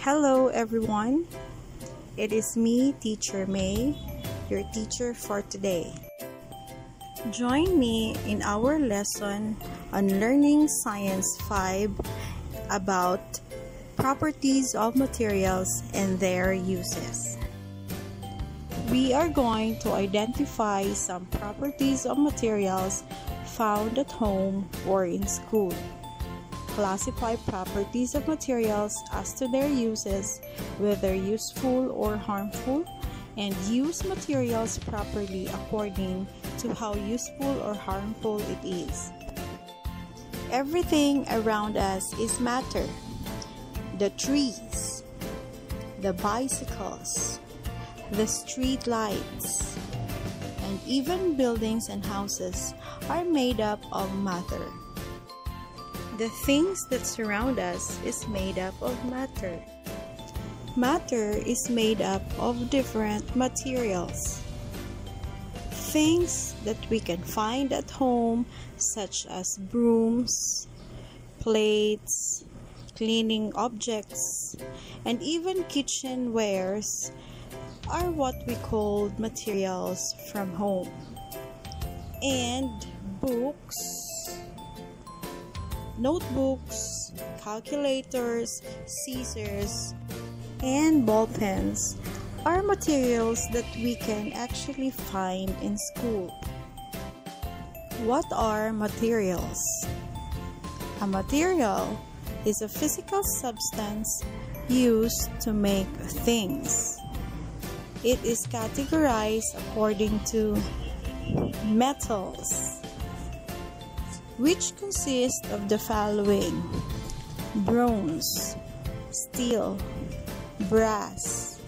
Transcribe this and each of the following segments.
Hello, everyone. It is me, Teacher May, your teacher for today. Join me in our lesson on Learning Science 5 about properties of materials and their uses. We are going to identify some properties of materials found at home or in school classify properties of materials as to their uses, whether useful or harmful, and use materials properly according to how useful or harmful it is. Everything around us is matter. The trees, the bicycles, the street lights, and even buildings and houses are made up of matter. The things that surround us is made up of matter. Matter is made up of different materials. Things that we can find at home, such as brooms, plates, cleaning objects, and even kitchen wares, are what we call materials from home. And books notebooks, calculators, scissors, and ball pens are materials that we can actually find in school. What are materials? A material is a physical substance used to make things. It is categorized according to metals which consist of the following bronze, steel, brass,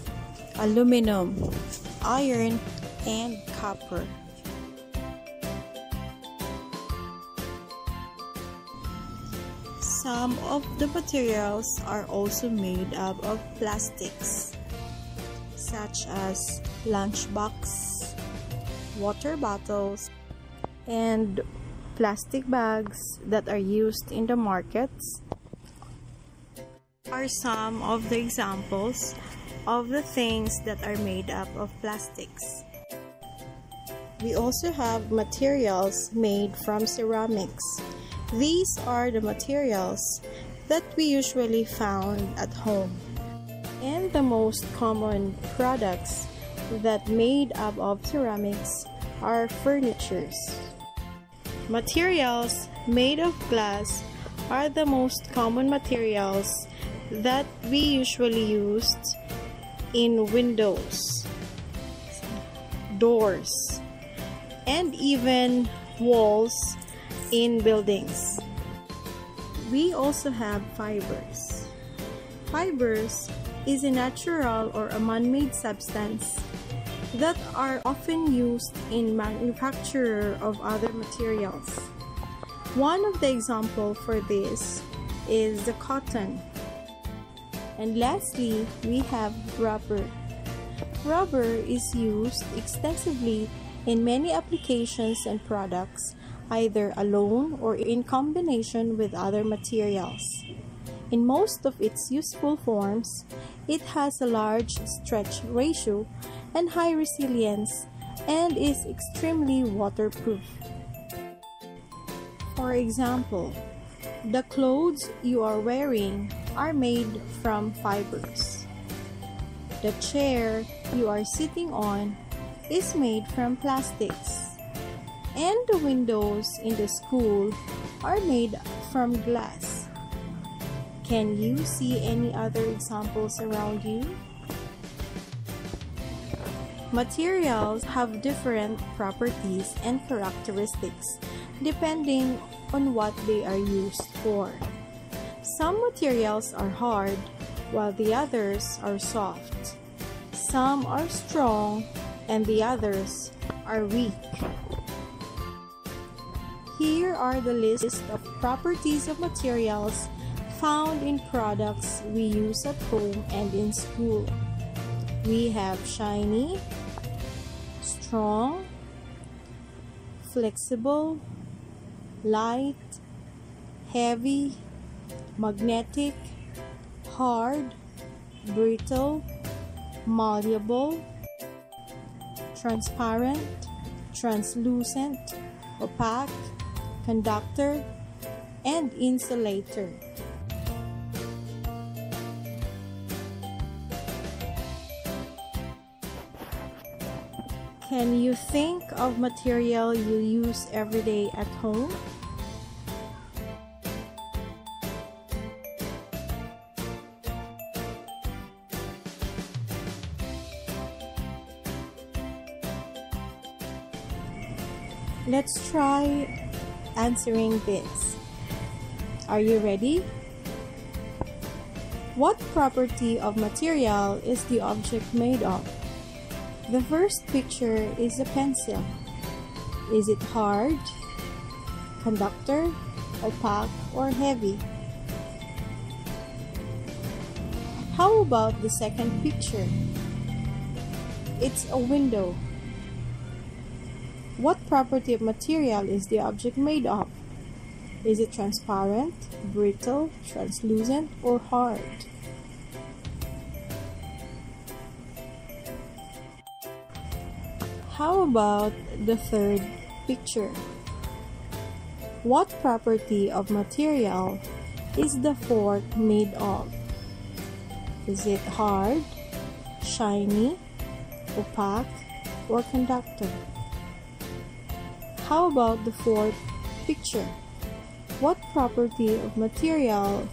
aluminum, iron, and copper. Some of the materials are also made up of plastics, such as lunchbox, water bottles, and plastic bags that are used in the markets are some of the examples of the things that are made up of plastics. We also have materials made from ceramics. These are the materials that we usually found at home. And the most common products that made up of ceramics are furnitures. Materials made of glass are the most common materials that we usually use in windows, doors, and even walls in buildings. We also have fibers. Fibers is a natural or a man-made substance that are often used in manufacture of other materials. One of the example for this is the cotton. And lastly, we have rubber. Rubber is used extensively in many applications and products, either alone or in combination with other materials. In most of its useful forms, it has a large stretch ratio and high resilience and is extremely waterproof. For example, the clothes you are wearing are made from fibers. The chair you are sitting on is made from plastics. And the windows in the school are made from glass. Can you see any other examples around you? Materials have different properties and characteristics depending on what they are used for. Some materials are hard while the others are soft. Some are strong and the others are weak. Here are the list of properties of materials found in products we use at home and in school. We have shiny, strong, flexible, light, heavy, magnetic, hard, brittle, malleable, transparent, translucent, opaque, conductor, and insulator. Can you think of material you use every day at home? Let's try answering this. Are you ready? What property of material is the object made of? The first picture is a pencil. Is it hard, conductor, opaque, or heavy? How about the second picture? It's a window. What property of material is the object made of? Is it transparent, brittle, translucent, or hard? How about the third picture? What property of material is the fork made of? Is it hard, shiny, opaque, or conductor? How about the fourth picture? What property of material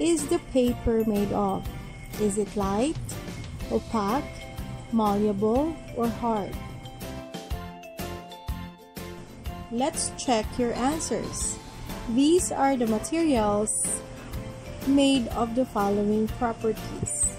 is the paper made of? Is it light, opaque, malleable, or hard? Let's check your answers. These are the materials made of the following properties.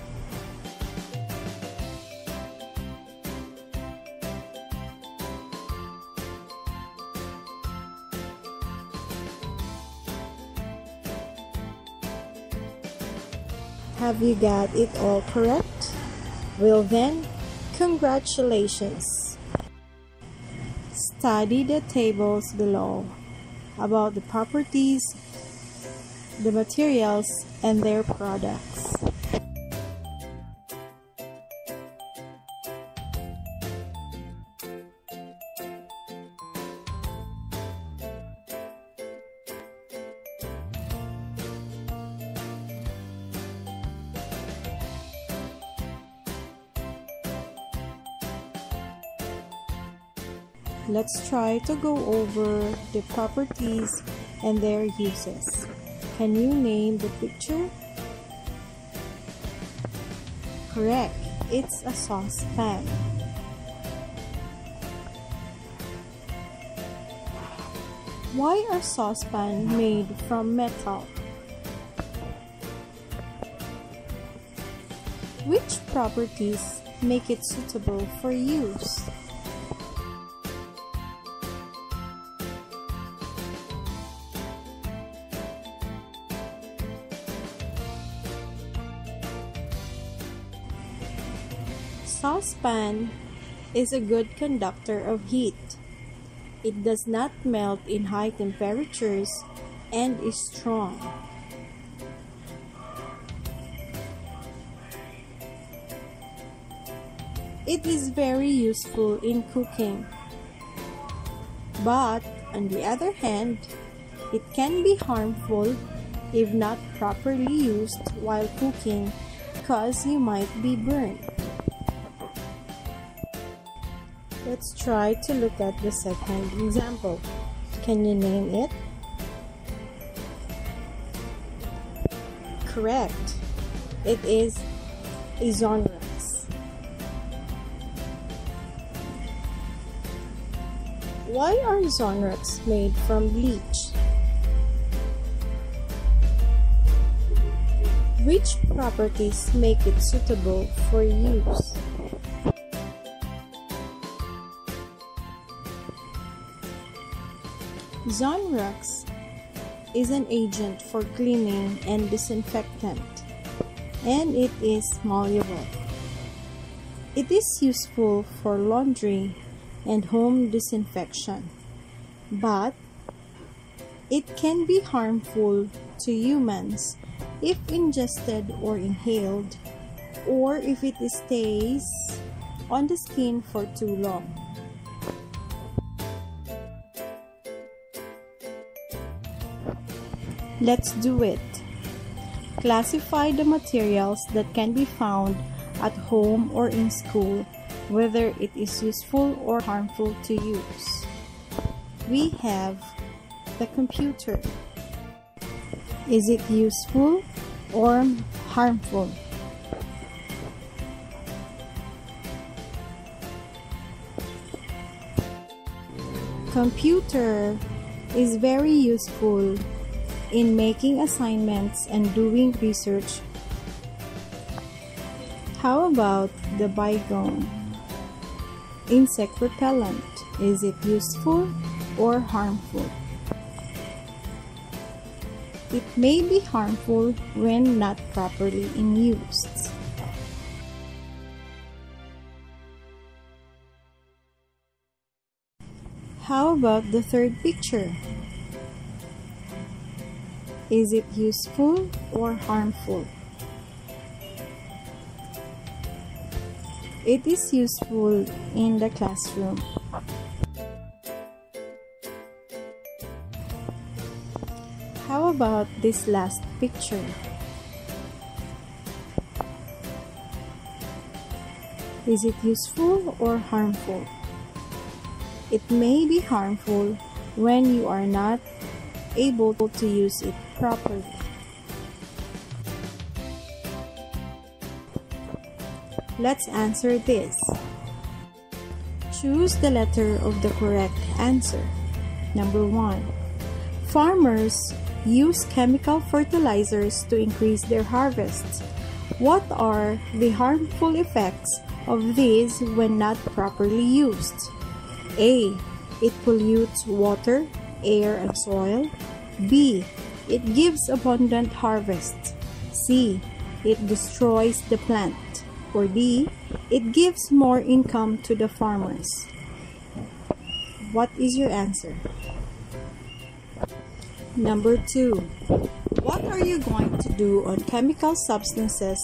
Have you got it all correct? Well then, congratulations! Study the tables below about the properties, the materials, and their products. Let's try to go over the properties and their uses. Can you name the picture? Correct, it's a saucepan. Why are saucepans made from metal? Which properties make it suitable for use? Saucepan is a good conductor of heat. It does not melt in high temperatures and is strong. It is very useful in cooking. But on the other hand, it can be harmful if not properly used while cooking because you might be burned. Let's try to look at the second example. Can you name it? Correct. It is Zonrox. Why are Zonrox made from bleach? Which properties make it suitable for use? Zonrox is an agent for cleaning and disinfectant, and it is malleable. It is useful for laundry and home disinfection, but it can be harmful to humans if ingested or inhaled or if it stays on the skin for too long. Let's do it. Classify the materials that can be found at home or in school, whether it is useful or harmful to use. We have the computer. Is it useful or harmful? Computer is very useful in making assignments and doing research. How about the Baygon? Insect repellent. Is it useful or harmful? It may be harmful when not properly in use. How about the third picture? Is it useful or harmful? It is useful in the classroom. How about this last picture? Is it useful or harmful? It may be harmful when you are not able to use it properly. Let's answer this. Choose the letter of the correct answer. Number 1. Farmers use chemical fertilizers to increase their harvests. What are the harmful effects of these when not properly used? A. It pollutes water, air, and soil. B. It gives abundant harvest. C. It destroys the plant. Or D. It gives more income to the farmers. What is your answer? Number two, what are you going to do on chemical substances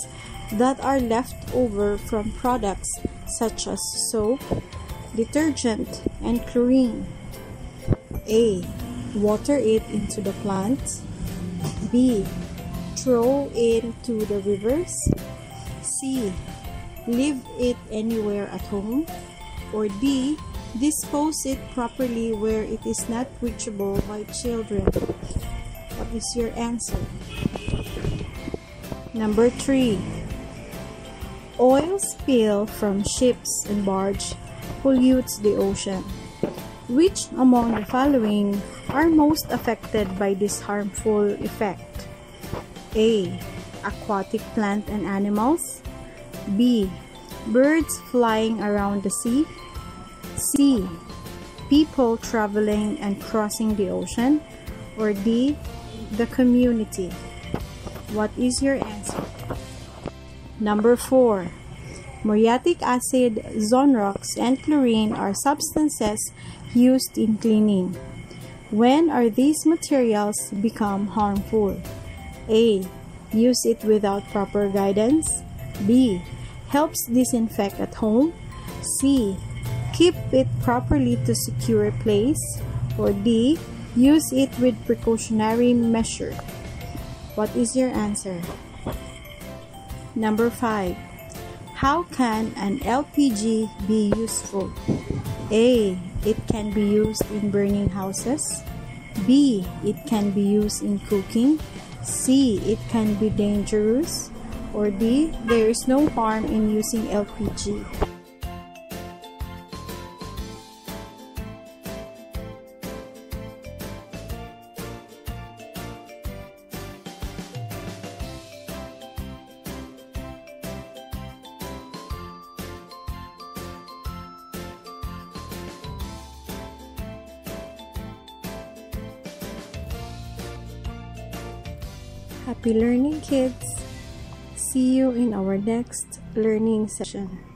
that are left over from products such as soap, detergent, and chlorine? A. Water it into the plants. B. Throw it to the rivers. C. Leave it anywhere at home. Or D. Dispose it properly where it is not reachable by children. What is your answer? Number 3. Oil spill from ships and barge pollutes the ocean. Which among the following are most affected by this harmful effect? A. Aquatic plant and animals. B. Birds flying around the sea. C. People traveling and crossing the ocean. Or D. The community. What is your answer? Number 4. Muriatic acid, Zonrox, and chlorine are substances used in cleaning. When are these materials become harmful? A. Use it without proper guidance. B. Helps disinfect at home. C. Keep it properly to secure place. Or D. Use it with precautionary measure. What is your answer? Number 5. How can an LPG be useful? A. It can be used in burning houses. B. It can be used in cooking. C. It can be dangerous. Or D. There is no harm in using LPG. Happy learning, kids! See you in our next learning session.